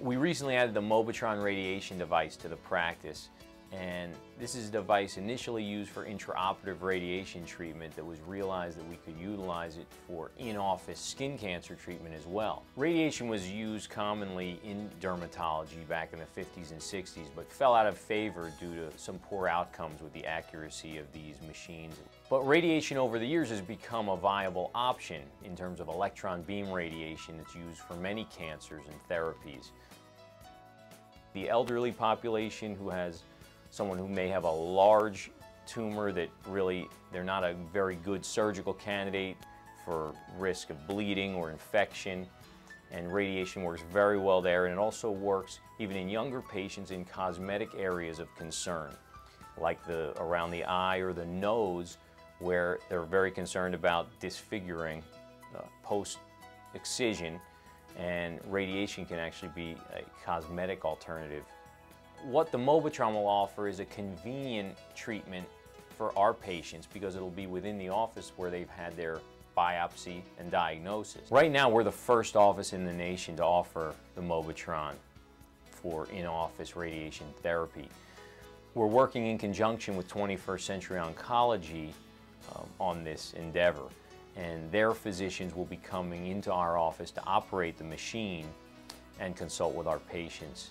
We recently added the Mobitron radiation device to the practice and this is a device initially used for intraoperative radiation treatment that was realized that we could utilize it for in-office skin cancer treatment as well. Radiation was used commonly in dermatology back in the 50s and 60s but fell out of favor due to some poor outcomes with the accuracy of these machines. But radiation over the years has become a viable option in terms of electron beam radiation that's used for many cancers and therapies. The elderly population who has someone who may have a large tumor that really they're not a very good surgical candidate for risk of bleeding or infection. And radiation works very well there and it also works even in younger patients in cosmetic areas of concern like the around the eye or the nose where they're very concerned about disfiguring uh, post excision and radiation can actually be a cosmetic alternative what the Mobitron will offer is a convenient treatment for our patients because it'll be within the office where they've had their biopsy and diagnosis. Right now we're the first office in the nation to offer the Mobitron for in-office radiation therapy. We're working in conjunction with 21st Century Oncology um, on this endeavor and their physicians will be coming into our office to operate the machine and consult with our patients.